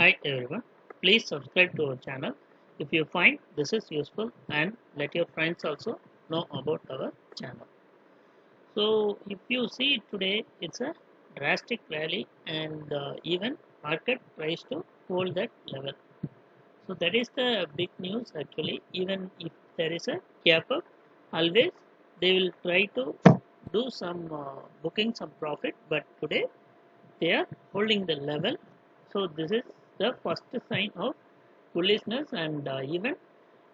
Hi everyone, please subscribe to our channel. If you find this is useful and let your friends also know about our channel. So if you see today it's a drastic rally and uh, even market tries to hold that level. So that is the big news actually. Even if there is a gap up always they will try to do some uh, booking some profit. But today they are holding the level. So this is the first sign of bullishness and uh, even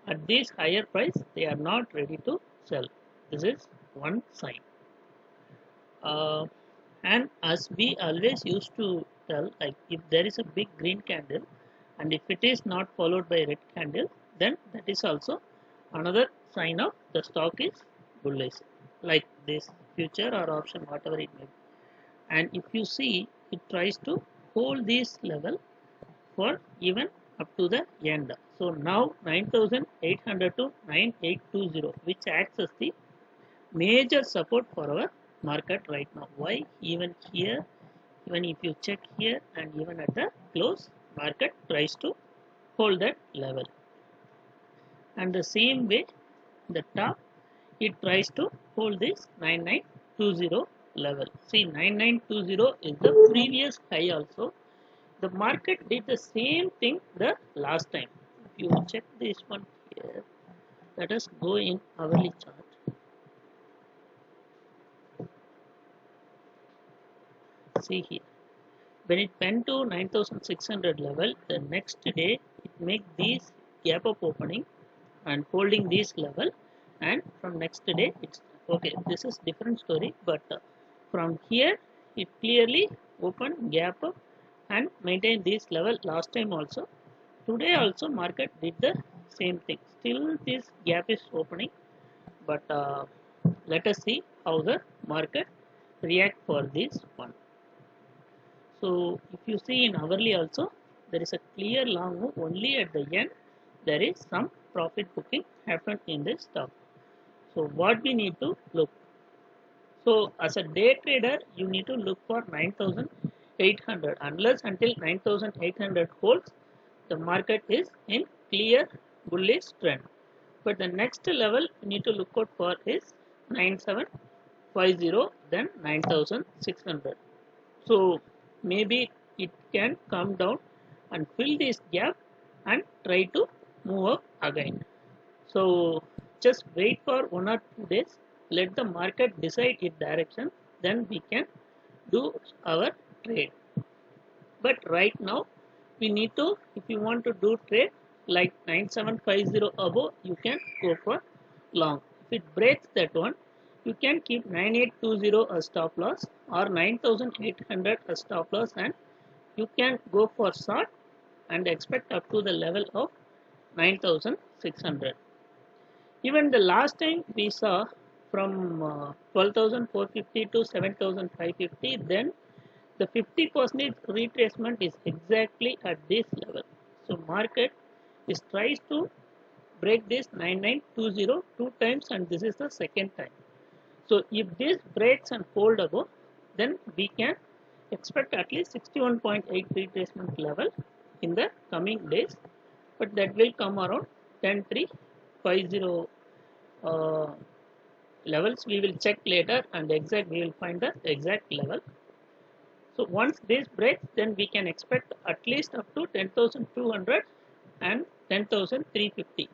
at this higher price they are not ready to sell. This is one sign. Uh, and as we always used to tell like if there is a big green candle and if it is not followed by red candle then that is also another sign of the stock is bullish. Like this future or option whatever it may be. And if you see it tries to hold this level for even up to the end. So now 9800 to 9820 which acts as the major support for our market right now. Why? Even here even if you check here and even at the close market tries to hold that level. And the same way the top it tries to hold this 9920 level. See 9920 is the previous high also the market did the same thing the last time. If you check this one here let us go in hourly chart. See here. When it went to 9600 level the next day it make these gap up opening and holding this level and from next day it's okay this is different story but uh, from here it clearly open gap up and maintain this level last time also. Today also market did the same thing. Still this gap is opening but uh, let us see how the market react for this one. So if you see in hourly also there is a clear long move. Only at the end there is some profit booking happened in this stock. So what we need to look. So as a day trader you need to look for 9800 unless until 9800 holds the market is in clear bullish trend. But the next level you need to look out for is 9750 then 9600 so maybe it can come down and fill this gap and try to move up again. So just wait for one or two days. Let the market decide its direction. Then we can do our trade. But right now we need to if you want to do trade like 9750 above you can go for long. If it breaks that one you can keep 9820 as stop loss or 9800 as stop loss and you can go for short and expect up to the level of 9600 even the last time we saw from uh, 12450 to 7550 then the 50 percent retracement is exactly at this level. So market is tries to break this 9920 two times and this is the second time. So if this breaks and hold above then we can expect at least 61.8 retracement level in the coming days. But that will come around 10350 uh, levels. We will check later and exact we will find the exact level so once this breaks then we can expect at least up to 10200 and 10350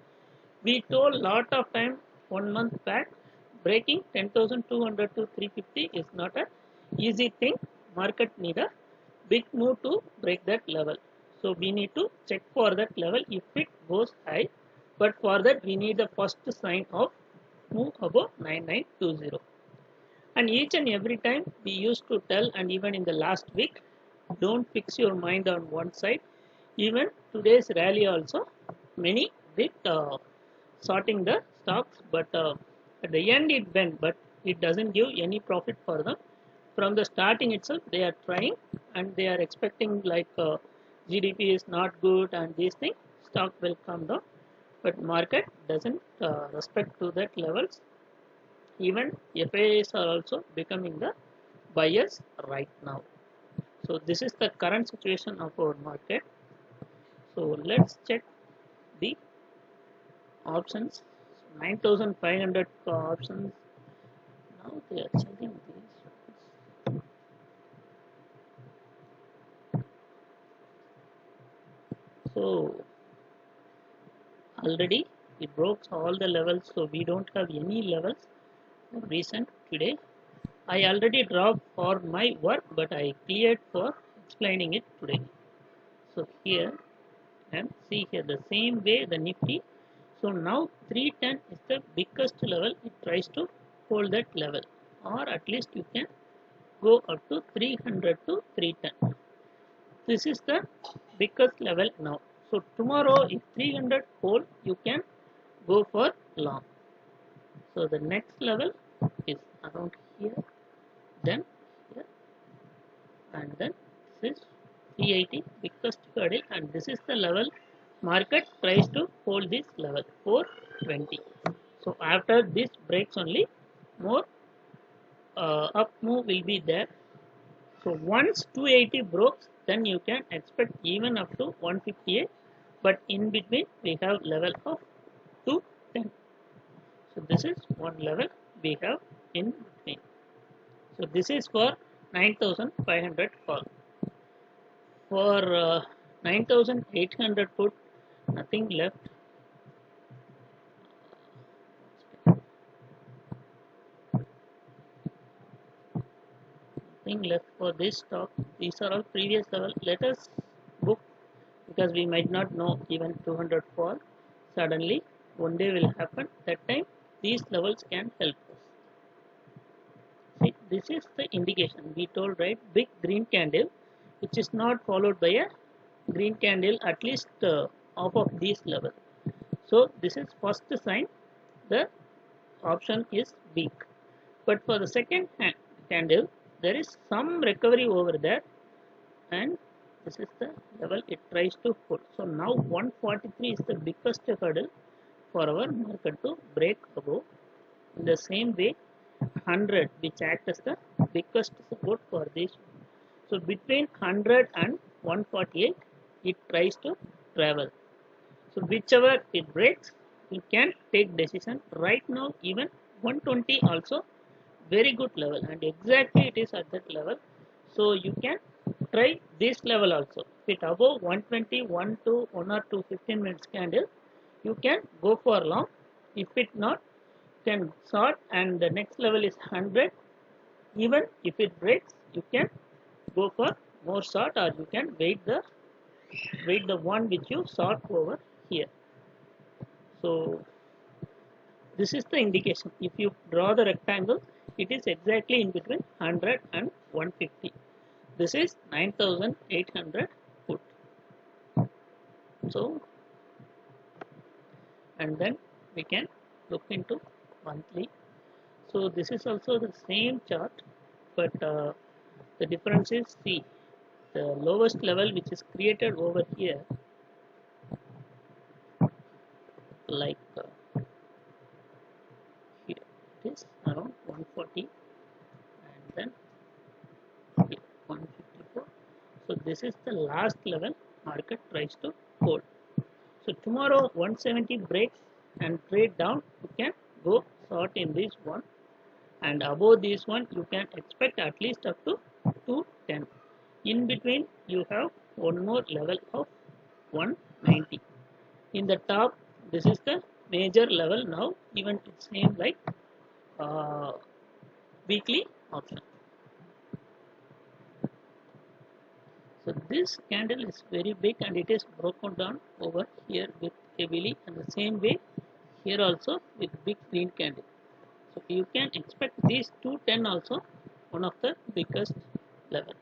we told a lot of time one month back breaking 10200 to 350 is not a easy thing market need a big move to break that level. So we need to check for that level if it goes high. But for that we need the first sign of move above 9920 and each and every time we used to tell and even in the last week don't fix your mind on one side. Even today's rally also many did uh, shorting the stocks but uh, at the end it went but it doesn't give any profit for them. From the starting itself they are trying and they are expecting like uh, gdp is not good and these things stock will come down. But market doesn't uh, respect to that levels even FIIs are also becoming the buyers right now. So this is the current situation of our market. So let's check the options. 9500 options. Now they are checking these so already it broke all the levels so we don't have any levels recent today. I already dropped for my work but I cleared for explaining it today. So here and see here the same way the nifty. So now 310 is the biggest level. It tries to hold that level. Or at least you can go up to 300 to 310 this is the biggest level now. So tomorrow if 300 hold you can go for long so the next level is around here then here and then this is 380 biggest hurdle and this is the level market tries to hold this level 420 so after this breaks only more uh, up move will be there. So once 280 broke then you can expect even up to 158 but in between we have level of 210 so this is one level we have in between so this is for 9500 call for uh, 9800 put nothing left. Nothing left for this stock. These are all previous level. Let us book because we might not know even 200 fall. Suddenly one day will happen. That time these levels can help us. See this is the indication. We told right big green candle which is not followed by a green candle at least uh, half of this level. So this is first sign the option is weak. But for the second candle there is some recovery over there and this is the level it tries to put. So now 143 is the biggest hurdle for our market to break above in the same way 100 which acts as the biggest support for this. So between 100 and 148 it tries to travel. So whichever it breaks you can take decision. Right now even 120 also very good level. And exactly it is at that level. So you can try this level also. If it above 120 1 to 1 or 2 15 minutes candle you can go for long. If it not can short and the next level is 100 even if it breaks you can go for more short or you can wait the wait the one which you short over here. So this is the indication. If you draw the rectangle it is exactly in between 100 and 150 this is 9800 put. So and then we can look into monthly. So this is also the same chart but uh, the difference is see the lowest level which is created over here like uh, here it is around 140 and then here 154 so this is the last level market tries to hold so tomorrow 170 breaks and trade down. You can go short in this one. And above this one you can expect at least up to 210 in between you have one more level of 190 in the top this is the major level now. Even it's same like uh, weekly option so this candle is very big and it is broken down over here with heavily and the same way here also with big green candle. So you can expect these 210 also one of the biggest level.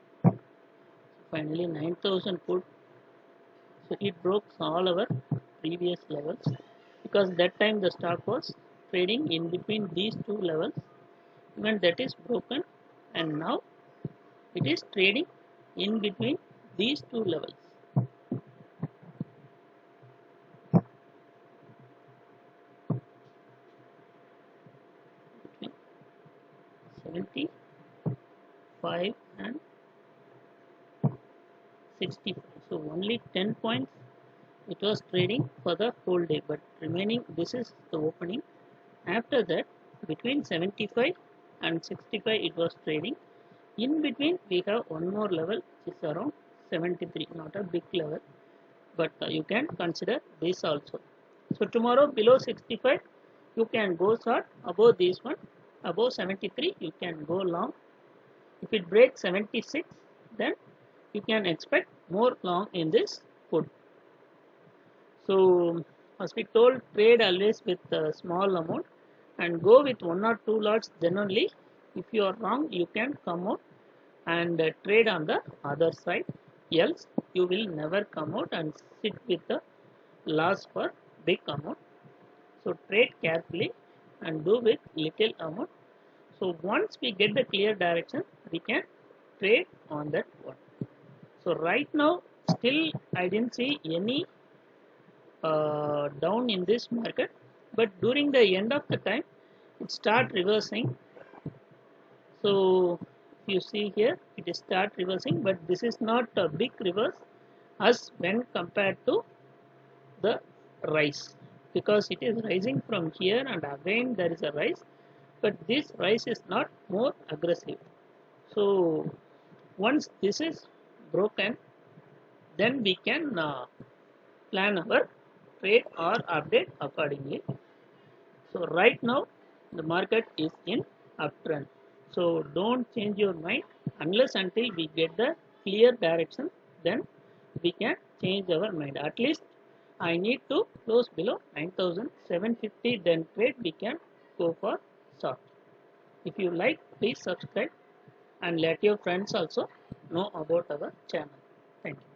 Finally 9000 put so it broke all our previous levels because that time the stock was trading in between these two levels. Even that is broken and now it is trading in between these two levels. Between 75 and 65 so only 10 points. It was trading for the whole day but remaining this is the opening. After that between 75 and 65 it was trading. In between we have one more level which is around 73 not a big level but uh, you can consider this also. So tomorrow below 65 you can go short above this one above 73 you can go long. If it breaks 76 then you can expect more long in this put so as we told trade always with a small amount and go with one or two lots then only if you are wrong you can come out and uh, trade on the other side else you will never come out and sit with the loss for big amount. So trade carefully and do with little amount. So once we get the clear direction we can trade on that one. So right now still i didn't see any uh, down in this market. But during the end of the time it start reversing. So you see here it is start reversing but this is not a big reverse as when compared to the rise because it is rising from here and again there is a rise but this rise is not more aggressive. So once this is broken then we can uh, plan our trade or update accordingly. So right now the market is in uptrend so don't change your mind unless until we get the clear direction then we can change our mind. At least i need to close below 9750 then trade we can go for short. If you like please subscribe and let your friends also know about our channel. Thank you